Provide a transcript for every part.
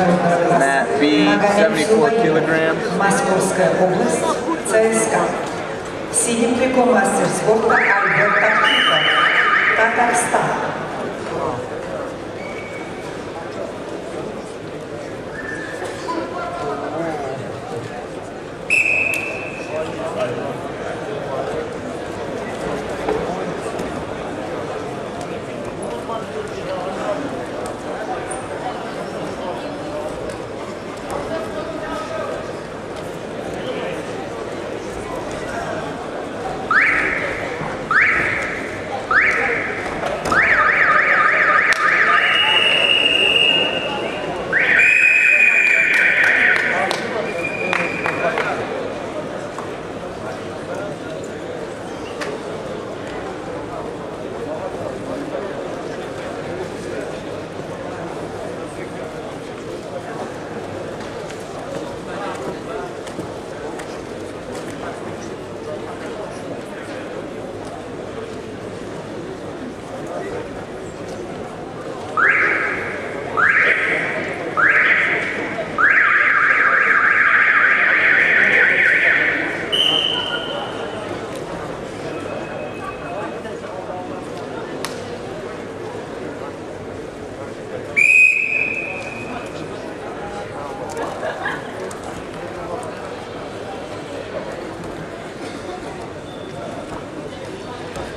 международного класса. Matt B, Магомед 74 Зубаиров, kilograms. Московская область, ЦСКА. Синим триком мастер спорта Альберт Тактиков, Татарстан.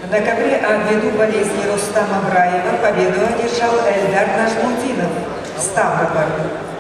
В декабре а ввиду болезни Рустама Браева победу одержал Эльдар Нажмутинов, Ставрополь.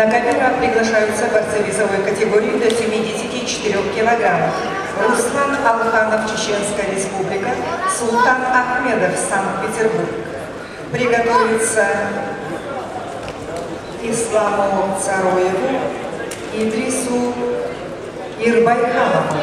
На камера приглашаются борцы весовой категории до 74 килограммов. Руслан Алханов, Чеченская республика, Султан Ахмедов, Санкт-Петербург. Приготовиться Исламу Цароеву, Идрису Ирбайханову.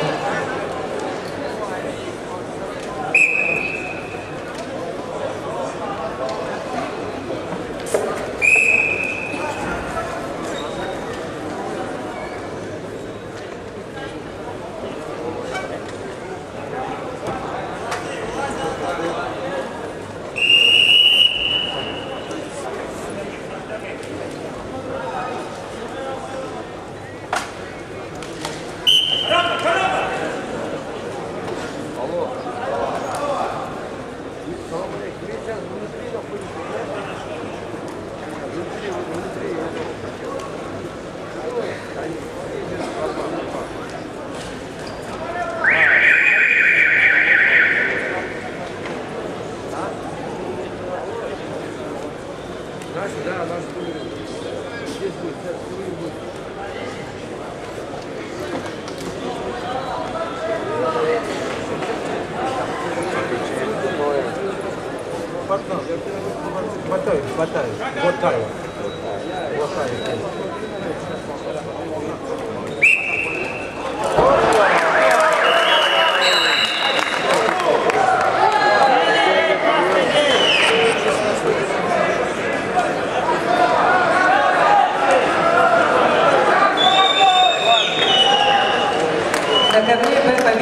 Boa tarde. Boa tarde. Boa tarde.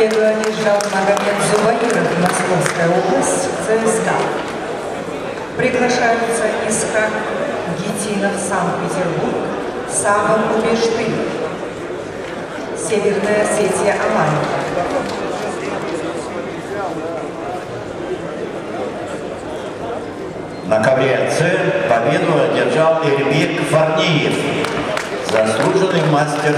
Победу одержал Магомед Зубаиров, Московская область, ЦСКА. Приглашаются Исхак Гитинов, Санкт-Петербург, Сава Кубешты, Северная Осетия, Алания. На ковре С победу одержал Эрбек Фарниев, заслуженный мастер